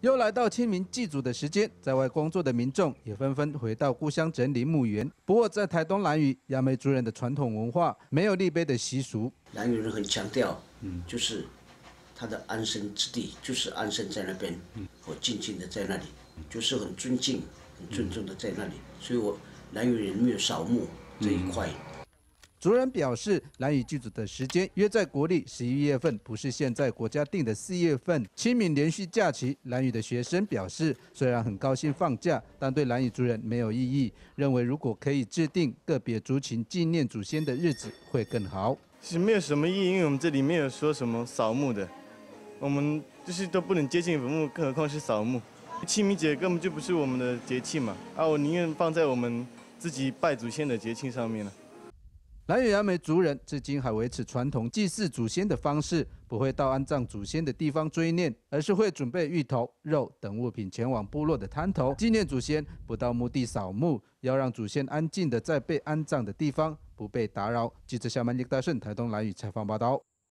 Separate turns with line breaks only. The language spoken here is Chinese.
又来到清明祭祖的时间，在外工作的民众也纷纷回到故乡整理墓园。不过，在台东兰屿，亚美族人的传统文化没有立碑的习俗。
兰屿人很强调，嗯，就是他的安身之地，就是安身在那边，嗯，我静静的在那里，就是很尊敬、很尊重的在那里。所以我兰屿人没有扫墓这一块。
族人表示，蓝屿祭祖的时间约在国历十一月份，不是现在国家定的四月份。清明连续假期，蓝雨的学生表示，虽然很高兴放假，但对蓝雨族人没有意义。认为如果可以制定个别族群纪念祖先的日子，会更好。
是没有什么意义，因为我们这里没有说什么扫墓的，我们就是都不能接近坟墓，更何况是扫墓。清明节根本就不是我们的节气嘛，啊，我宁愿放在我们自己拜祖先的节庆上面了。
南屿阿美族人至今还维持传统祭祀祖先的方式，不会到安葬祖先的地方追念，而是会准备芋头、肉等物品前往部落的滩头纪念祖先，不到墓地扫墓，要让祖先安静的在被安葬的地方不被打扰。记者夏曼立大顺台东南屿采访报道。